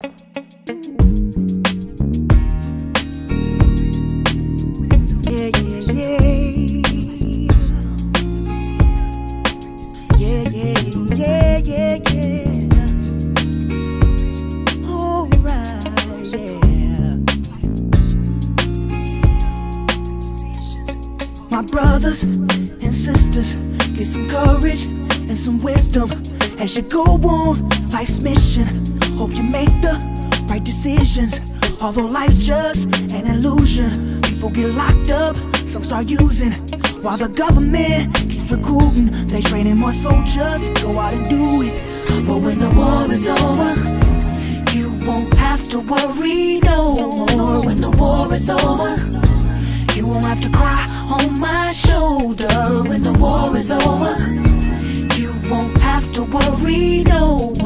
My brothers and sisters, get some courage and some wisdom as you go on life's mission. Hope you make the right decisions. Although life's just an illusion, people get locked up, some start using. While the government keeps recruiting, they training more soldiers to go out and do it. But when the war is over, you won't have to worry no more. When the war is over, you won't have to cry on my shoulder. When the war is over, you won't have to worry no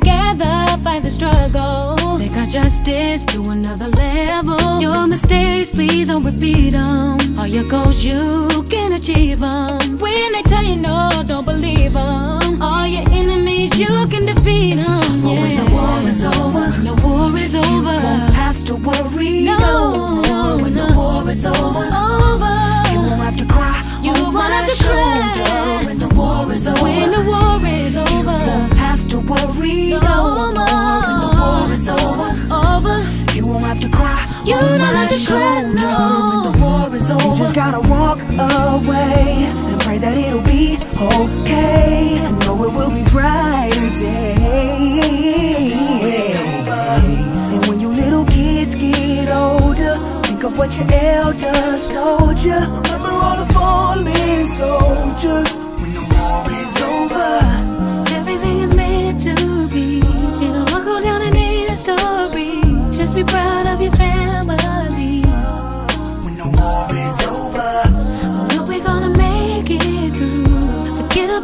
together, fight the struggle. Take our justice to another level. Your mistakes, please don't repeat 'em. All your goals, you can achieve 'em. When they tell you no, don't believe 'em. Just gotta walk away and pray that it'll be okay. And know it will be brighter days. And when you little kids get older, think of what your elders told you. Remember all the fallen soldiers. When the war is over. Everything is meant to be. It'll all go down in a story. Just be proud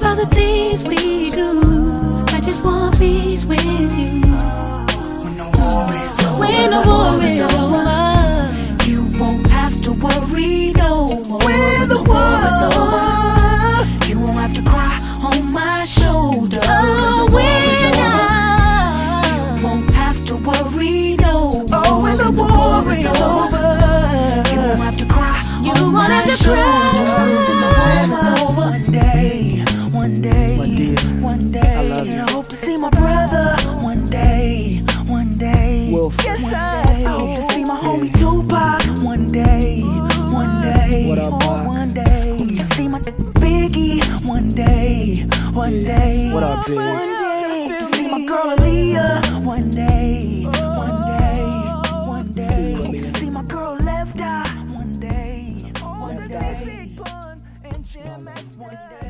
About the things we do. I just want peace with you. one mm, day. I love you. I hope to see my brother one day. One day. Wolf. Yes, one I, day. I hope to see my homie yeah. Tupac one day. One day. What up, oh, one day. Hope to see my Biggie one day. One yeah. day. What up, Big? One day. Hope to see my girl Aaliyah one day. One day. Oh, one day. Hope to see my girl Left Eye one day. One day. One day.